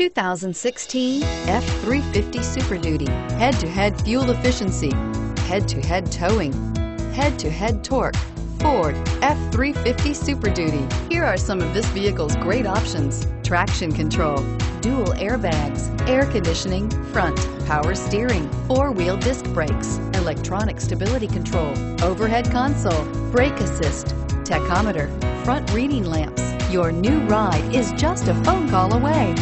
2016 F-350 Super Duty. Head-to-head fuel efficiency, head-to-head towing, head-to-head torque. Ford F-350 Super Duty. Here are some of this vehicle's great options. Traction control, dual airbags, air conditioning, front, power steering, four-wheel disc brakes, electronic stability control, overhead console, brake assist, tachometer, front reading lamps. Your new ride is just a phone call away.